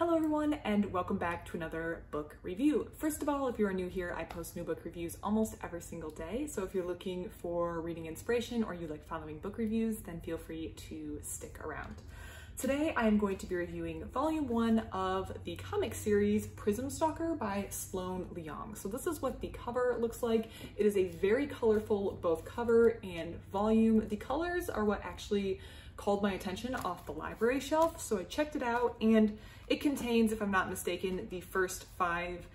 Hello everyone and welcome back to another book review. First of all, if you are new here, I post new book reviews almost every single day. So if you're looking for reading inspiration or you like following book reviews, then feel free to stick around. Today I am going to be reviewing volume one of the comic series Prism Stalker by Sloane Leong. So this is what the cover looks like. It is a very colorful both cover and volume. The colors are what actually called my attention off the library shelf. So I checked it out and it contains, if I'm not mistaken, the first five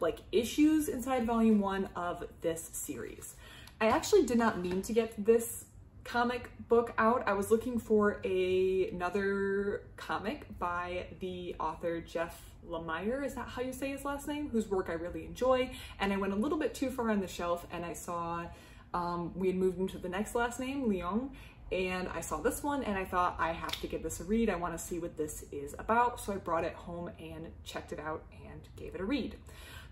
like issues inside volume one of this series. I actually did not mean to get this comic book out. I was looking for a, another comic by the author Jeff Lemire, is that how you say his last name? Whose work I really enjoy. And I went a little bit too far on the shelf and I saw um, we had moved into the next last name, Leong, and I saw this one and I thought I have to give this a read. I want to see what this is about. So I brought it home and checked it out and gave it a read.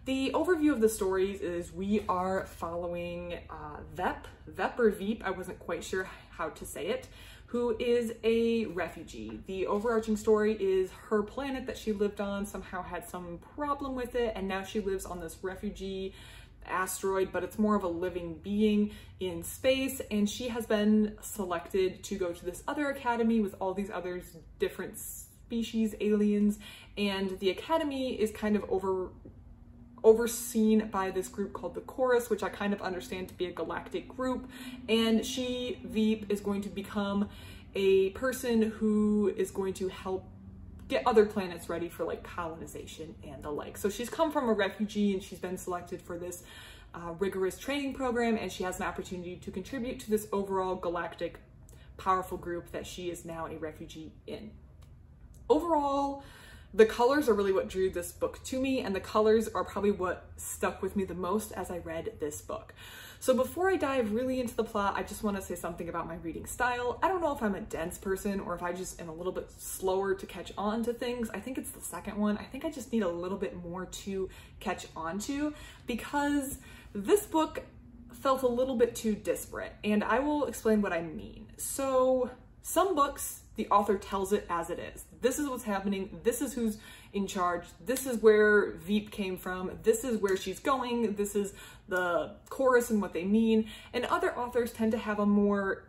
The overview of the stories is we are following uh, Vep, Vep or Veep, I wasn't quite sure how to say it, who is a refugee. The overarching story is her planet that she lived on somehow had some problem with it and now she lives on this refugee asteroid, but it's more of a living being in space. And she has been selected to go to this other academy with all these other different species, aliens. And the academy is kind of over overseen by this group called the Chorus, which I kind of understand to be a galactic group. And she, Veep, is going to become a person who is going to help get other planets ready for like colonization and the like. So she's come from a refugee and she's been selected for this uh, rigorous training program and she has an opportunity to contribute to this overall galactic powerful group that she is now a refugee in. Overall, the colors are really what drew this book to me and the colors are probably what stuck with me the most as I read this book. So before I dive really into the plot, I just want to say something about my reading style. I don't know if I'm a dense person or if I just am a little bit slower to catch on to things. I think it's the second one. I think I just need a little bit more to catch on to because this book felt a little bit too disparate and I will explain what I mean. So some books, the author tells it as it is. This is what's happening. This is who's in charge. This is where Veep came from. This is where she's going. This is the chorus and what they mean. And other authors tend to have a more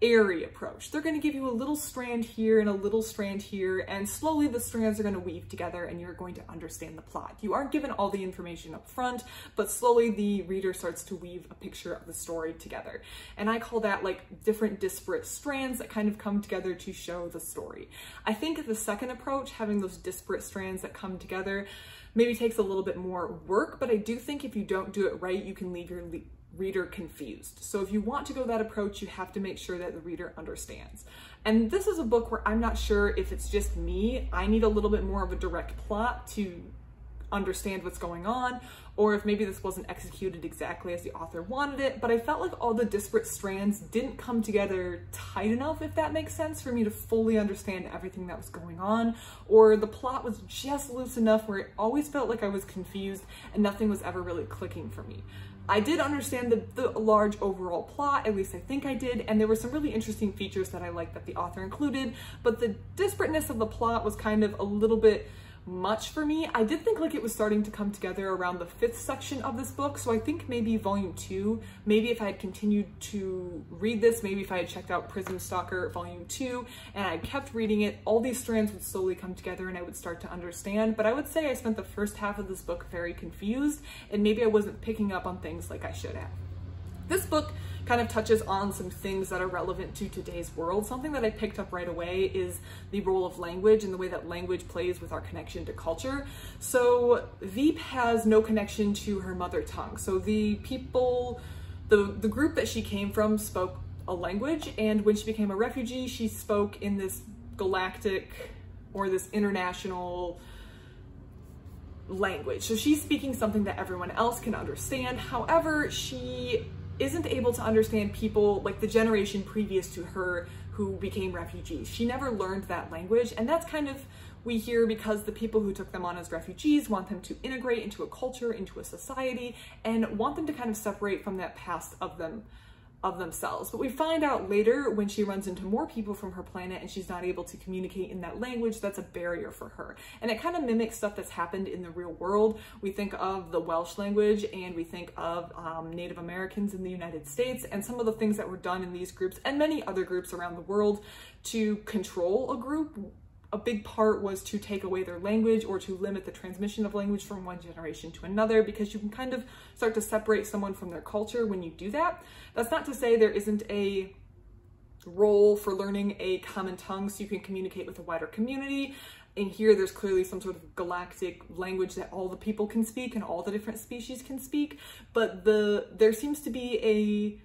airy approach. They're going to give you a little strand here and a little strand here, and slowly the strands are going to weave together and you're going to understand the plot. You aren't given all the information up front, but slowly the reader starts to weave a picture of the story together. And I call that like different disparate strands that kind of come together to show the story. I think the second approach, having those disparate strands that come together, maybe takes a little bit more work, but I do think if you don't do it right, you can leave your reader confused. So if you want to go that approach, you have to make sure that the reader understands. And this is a book where I'm not sure if it's just me. I need a little bit more of a direct plot to understand what's going on, or if maybe this wasn't executed exactly as the author wanted it, but I felt like all the disparate strands didn't come together tight enough, if that makes sense, for me to fully understand everything that was going on, or the plot was just loose enough where it always felt like I was confused and nothing was ever really clicking for me. I did understand the, the, large overall plot, at least I think I did, and there were some really interesting features that I liked that the author included, but the disparateness of the plot was kind of a little bit much for me. I did think like it was starting to come together around the fifth section of this book, so I think maybe volume two, maybe if I had continued to read this, maybe if I had checked out Prism Stalker volume two and I kept reading it, all these strands would slowly come together and I would start to understand, but I would say I spent the first half of this book very confused and maybe I wasn't picking up on things like I should have. This book kind of touches on some things that are relevant to today's world. Something that I picked up right away is the role of language and the way that language plays with our connection to culture. So Veep has no connection to her mother tongue. So the people, the, the group that she came from spoke a language and when she became a refugee, she spoke in this galactic or this international language. So she's speaking something that everyone else can understand. However, she isn't able to understand people like the generation previous to her who became refugees. She never learned that language and that's kind of we hear because the people who took them on as refugees want them to integrate into a culture, into a society, and want them to kind of separate from that past of them of themselves. But we find out later when she runs into more people from her planet and she's not able to communicate in that language, that's a barrier for her. And it kind of mimics stuff that's happened in the real world. We think of the Welsh language and we think of um, Native Americans in the United States and some of the things that were done in these groups and many other groups around the world to control a group a big part was to take away their language or to limit the transmission of language from one generation to another because you can kind of start to separate someone from their culture when you do that. That's not to say there isn't a role for learning a common tongue so you can communicate with a wider community. In here, there's clearly some sort of galactic language that all the people can speak and all the different species can speak, but the there seems to be a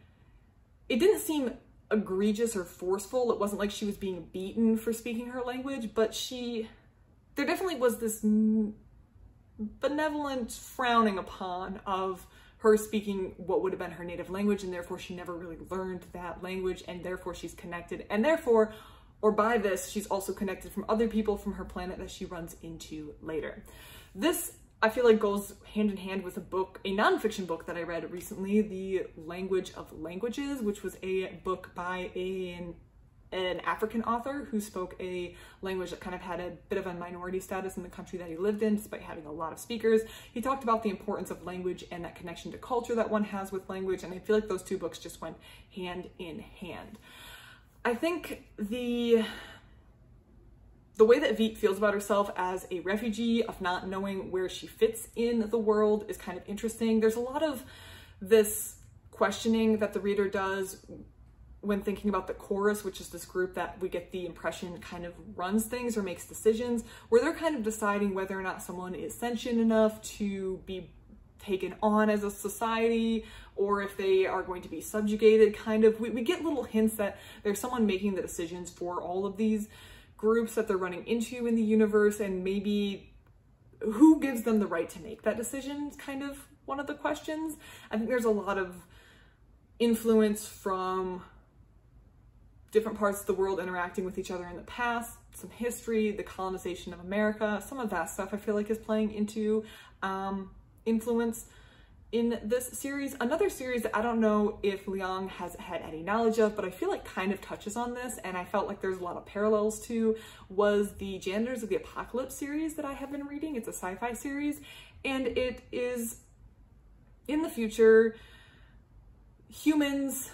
it didn't seem egregious or forceful. It wasn't like she was being beaten for speaking her language, but she, there definitely was this benevolent frowning upon of her speaking what would have been her native language, and therefore she never really learned that language, and therefore she's connected, and therefore, or by this, she's also connected from other people from her planet that she runs into later. This I feel like goes hand in hand with a book, a nonfiction book that I read recently, The Language of Languages, which was a book by a, an African author who spoke a language that kind of had a bit of a minority status in the country that he lived in, despite having a lot of speakers. He talked about the importance of language and that connection to culture that one has with language, and I feel like those two books just went hand in hand. I think the the way that Vit feels about herself as a refugee, of not knowing where she fits in the world, is kind of interesting. There's a lot of this questioning that the reader does when thinking about the chorus, which is this group that we get the impression kind of runs things or makes decisions, where they're kind of deciding whether or not someone is sentient enough to be taken on as a society or if they are going to be subjugated kind of we, we get little hints that there's someone making the decisions for all of these groups that they're running into in the universe and maybe who gives them the right to make that decision is kind of one of the questions. I think there's a lot of influence from different parts of the world interacting with each other in the past, some history, the colonization of America, some of that stuff I feel like is playing into um, influence in this series. Another series that I don't know if Leong has had any knowledge of, but I feel like kind of touches on this and I felt like there's a lot of parallels to was the Janitors of the Apocalypse series that I have been reading. It's a sci-fi series and it is in the future, humans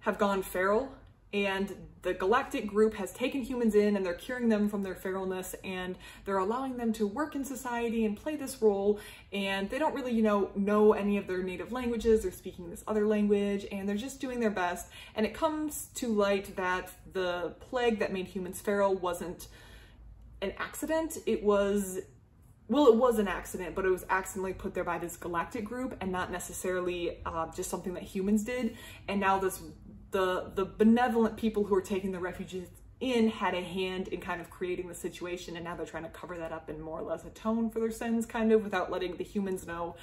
have gone feral and the galactic group has taken humans in and they're curing them from their feralness and they're allowing them to work in society and play this role. And they don't really you know know any of their native languages. They're speaking this other language and they're just doing their best. And it comes to light that the plague that made humans feral wasn't an accident. It was well, it was an accident, but it was accidentally put there by this galactic group and not necessarily uh, just something that humans did. And now this the the benevolent people who are taking the refugees in had a hand in kind of creating the situation and now they're trying to cover that up and more or less atone for their sins kind of without letting the humans know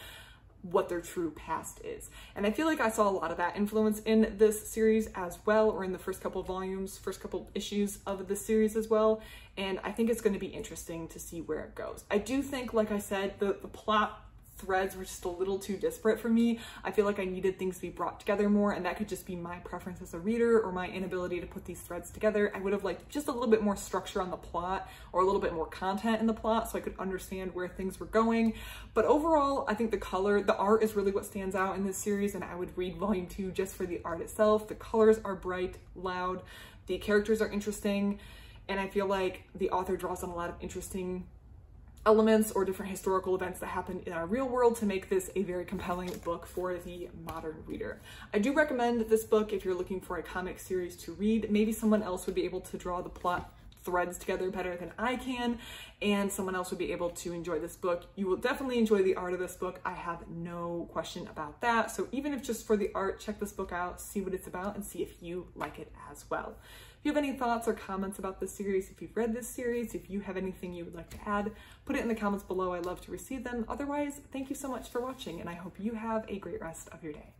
what their true past is. And I feel like I saw a lot of that influence in this series as well, or in the first couple volumes, first couple issues of the series as well. And I think it's going to be interesting to see where it goes. I do think, like I said, the, the plot threads were just a little too disparate for me. I feel like I needed things to be brought together more and that could just be my preference as a reader or my inability to put these threads together. I would have liked just a little bit more structure on the plot or a little bit more content in the plot so I could understand where things were going. But overall, I think the color, the art is really what stands out in this series and I would read volume two just for the art itself. The colors are bright, loud, the characters are interesting, and I feel like the author draws on a lot of interesting elements or different historical events that happened in our real world to make this a very compelling book for the modern reader. I do recommend this book if you're looking for a comic series to read. Maybe someone else would be able to draw the plot threads together better than I can, and someone else would be able to enjoy this book. You will definitely enjoy the art of this book. I have no question about that. So even if just for the art, check this book out, see what it's about, and see if you like it as well. If you have any thoughts or comments about this series, if you've read this series, if you have anything you would like to add, put it in the comments below. I love to receive them. Otherwise, thank you so much for watching, and I hope you have a great rest of your day.